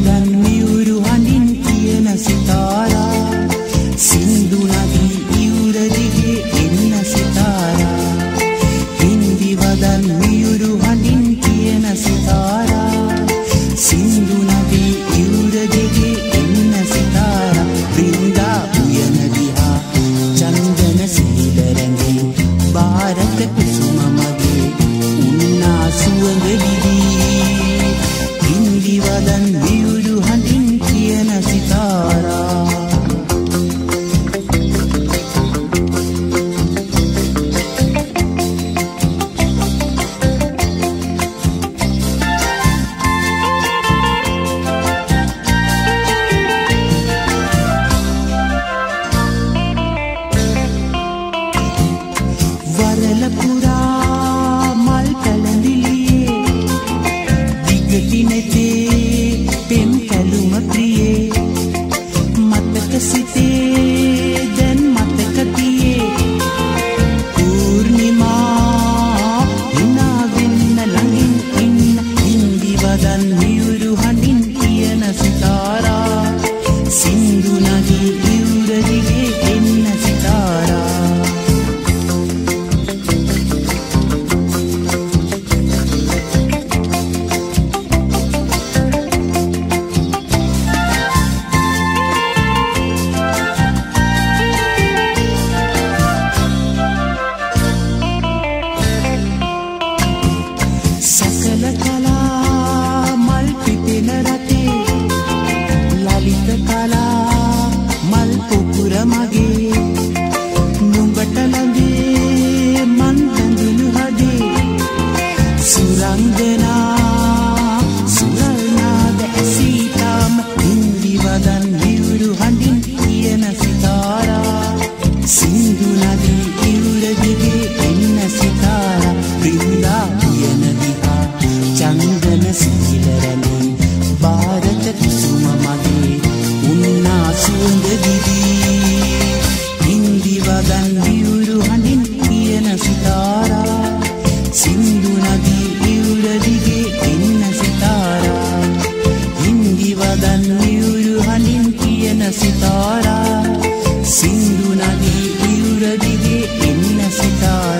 ගගන් මියුරු හඳින් කියන සිතාරා. සින්දුනදී ඉවුරදිගේ එන්න සිතාරා. හින්දිවදන් මියුරු හඳින් කියන සිතාරා. සින්දුනදී ඉවුරදිගේ එන්න සිතාරා. බ්‍රින්දා උයන දිහා චන්දන සීදරගේ ಭಾರತ කුසුම මගේ උන්නා සුවඳ දිවි. හින්දිවදන් මියුරු பரலப்பு වචන සීලරැනි ಭಾರತ කිසුම මගේ උන්නා සුන්ද දිවි. හින්දි වදන් විවුරු හඳින් කියන සිතාරා. සින්දු නදී විවුර දිගේ එන්න සිතාරා. හින්දි වදන් විවුරු හඳින් කියන සිතාරා. සින්දු නදී විවුර දිගේ එන්න සිතාරා.